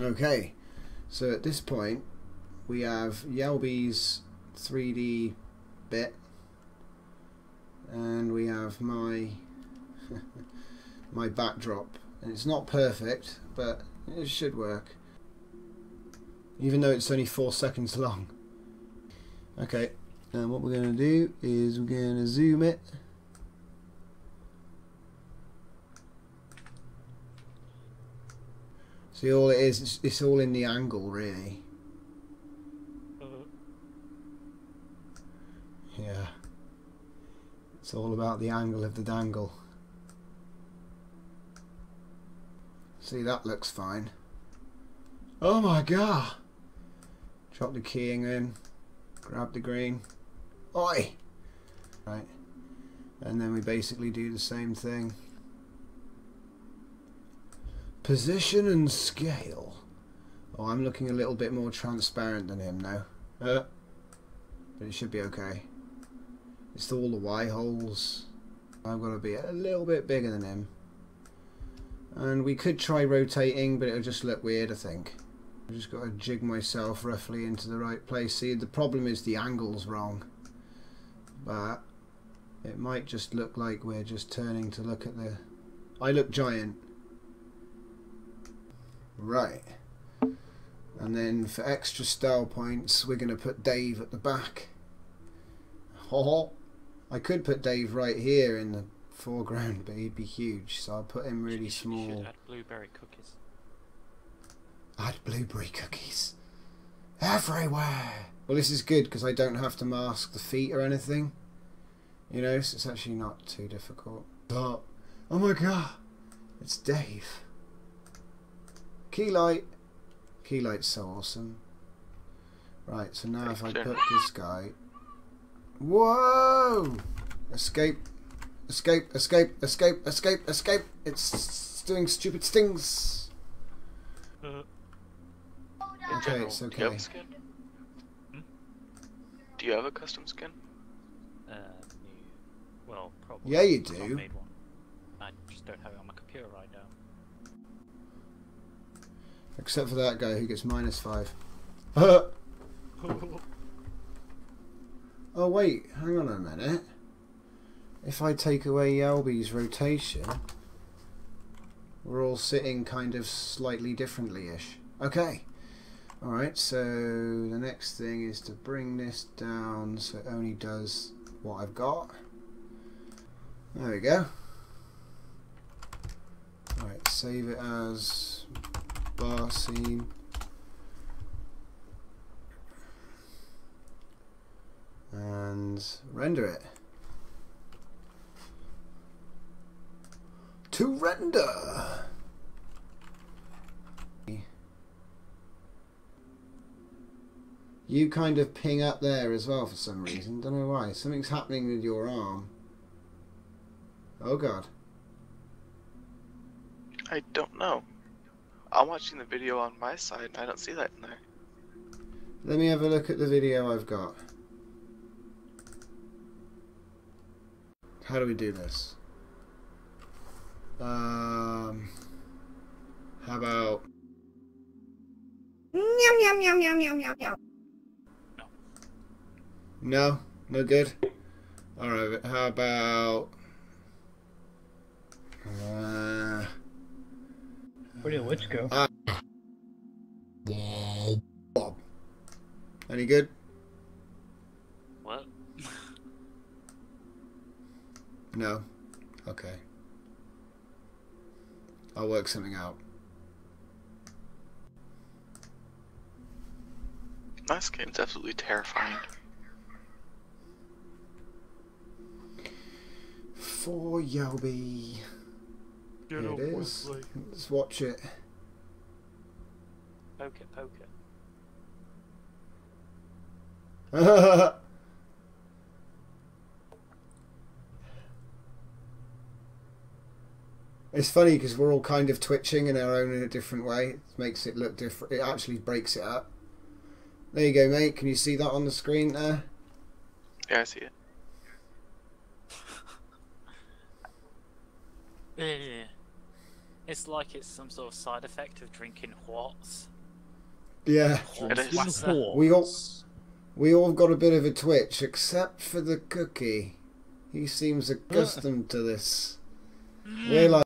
Okay, so at this point we have Yelby's 3D bit. And we have my my backdrop. And it's not perfect but it should work. Even though it's only four seconds long. Okay. And what we're going to do is we're going to zoom it see all it is it's, it's all in the angle really. Mhm. yeah. It's all about the angle of the dangle. See that looks fine. Oh my god! Drop the keying in. Grab the green. Oi! Right. And then we basically do the same thing position and scale. Oh I'm looking a little bit more transparent than him now. Uh, but it should be okay. It's all the Y holes I've got to be a little bit bigger than him. And we could try rotating but it'll just look weird I think. I've just got to jig myself roughly into the right place. See, the problem is the angle's wrong. But it might just look like we're just turning to look at the... I look giant. Right. And then for extra style points, we're going to put Dave at the back. Oh, I could put Dave right here in the foreground, but he'd be huge. So I'll put him really You should- you small. should add blueberry cookies. Add blueberry cookies everywhere. Well, this is good because I don't have to mask the feet or anything. You know, so it's actually not too difficult. Oh, oh my god, it's Dave. Keylight. Keylight's so awesome. Right, so now if I put this guy. Whoa! Escape. Escape, escape, escape, escape, escape. It's doing stupid stings. In Okay, general, it's Do you have a skin? Hmm? Do you have a custom skin? Uh, new. Well, probably. Yeah, you 'cause I do. made one. I just don't have it on my computer right now. Except for that guy who gets minus five. Oh wait, hang on a minute. If I take away Yelby's rotation, we're all sitting kind of slightly differently-ish. Okay. Alright, so the next thing is to bring this down so it only does what I've got. There we go. Alright, save it as bar seam. and render it. To render! You kind of ping up there as well for some reason. Don't know why. Something's happening with your arm. Oh god. I don't know. I'm watching the video on my side and I don't see that in there. Let me have a look at the video I've got. How do we do this? Um, how about no, no good. All right, how about uh, Where did Witch go? Uh, Bob? Any good? What? No. Okay. I'll work something out. This game's absolutely terrifying. For Yelby. Get Here up, it is. Wesley. Let's watch it. Poke it, poke it. it's funny because we're all kind of twitching in our own in a different way. It makes it look different. It actually breaks it up. There you go, mate. Can you see that on the screen there? Yeah, I see it. Yeah. It's like it's some sort of side effect of drinking what's. Yeah. It is. We all we all got a bit of a twitch, except for the cookie. He seems accustomed to this. We're hmm. like